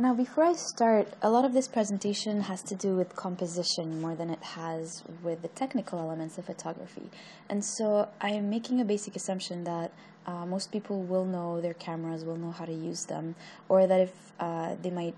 Now, before I start, a lot of this presentation has to do with composition more than it has with the technical elements of photography. And so I am making a basic assumption that uh, most people will know their cameras, will know how to use them, or that if uh, they might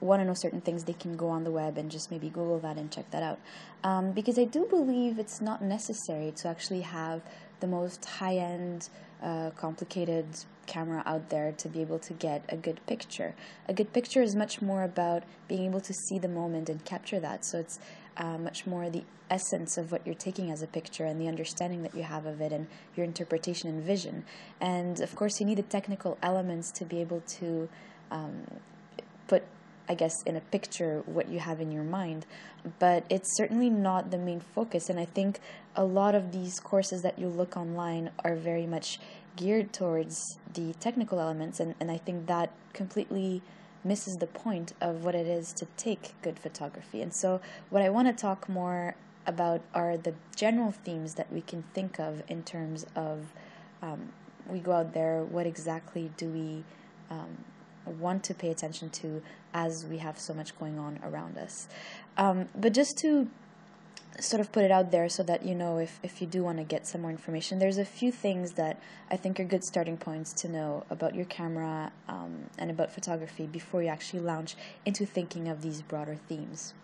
want to know certain things, they can go on the web and just maybe Google that and check that out. Um, because I do believe it's not necessary to actually have the most high end, uh, complicated camera out there to be able to get a good picture. A good picture is much more about being able to see the moment and capture that. So it's uh, much more the essence of what you're taking as a picture and the understanding that you have of it and your interpretation and vision. And of course, you need the technical elements to be able to um, put I guess, in a picture what you have in your mind, but it's certainly not the main focus. And I think a lot of these courses that you look online are very much geared towards the technical elements, and, and I think that completely misses the point of what it is to take good photography. And so, what I want to talk more about are the general themes that we can think of in terms of um, we go out there, what exactly do we um, want to pay attention to as we have so much going on around us. Um, but just to sort of put it out there so that you know if, if you do want to get some more information, there's a few things that I think are good starting points to know about your camera um, and about photography before you actually launch into thinking of these broader themes.